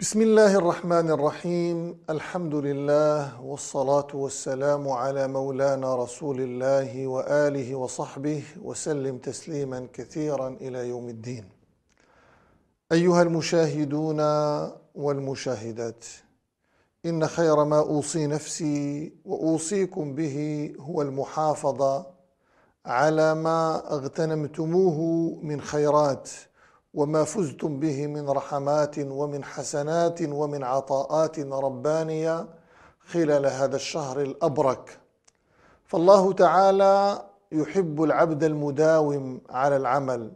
بسم الله الرحمن الرحيم. الحمد لله والصلاة والسلام على مولانا رسول الله وآله وصحبه وسلم تسليما كثيرا إلى يوم الدين. أيها المشاهدون والمشاهدات إن خير ما أوصي نفسي وأوصيكم به هو المحافظة على ما اغتنمتموه من خيرات وما فزتم به من رحمات ومن حسنات ومن عطاءات ربانية خلال هذا الشهر الأبرك. فالله تعالى يحب العبد المداوم على العمل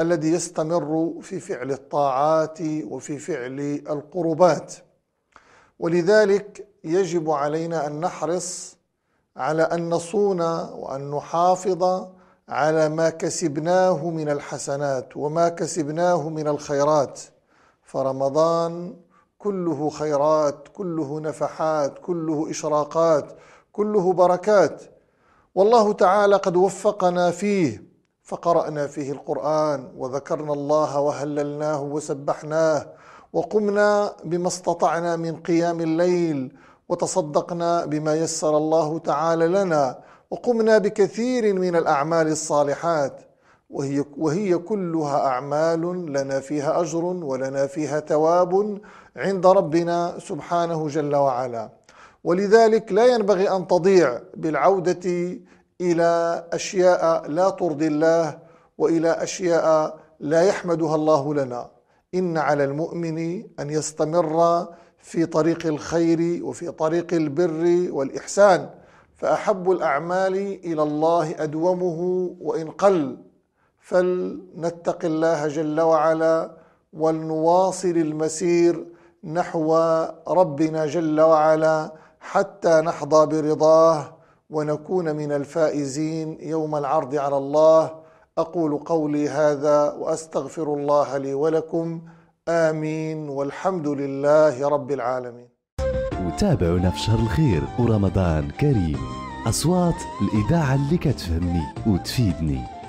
الذي يستمر في فعل الطاعات وفي فعل القربات. ولذلك يجب علينا أن نحرص على أن نصون وأن نحافظ على ما كسبناه من الحسنات وما كسبناه من الخيرات. فرمضان كله خيرات كله نفحات كله إشراقات كله بركات. والله تعالى قد وفقنا فيه فقرأنا فيه القرآن وذكرنا الله وهللناه وسبحناه وقمنا بما استطعنا من قيام الليل وتصدقنا بما يسر الله تعالى لنا. وقمنا بكثير من الأعمال الصالحات وهي وهي كلها أعمال لنا فيها أجر ولنا فيها ثواب عند ربنا سبحانه جل وعلا. ولذلك لا ينبغي أن تضيع بالعودة إلى أشياء لا ترضي الله وإلى أشياء لا يحمدها الله لنا. إن على المؤمن أن يستمر في طريق الخير وفي طريق البر والإحسان. فأحب الأعمال إلى الله أدومه وإن قل فلنتق الله جل وعلا ولنواصل المسير نحو ربنا جل وعلا حتى نحظى برضاه ونكون من الفائزين يوم العرض على الله. أقول قولي هذا وأستغفر الله لي ولكم. آمين. والحمد لله رب العالمين. وتابعونا في شهر الخير ورمضان كريم. أصوات الإذاعة اللي كتفهمني وتفيدني.